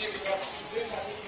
aquele que é verdadeiro.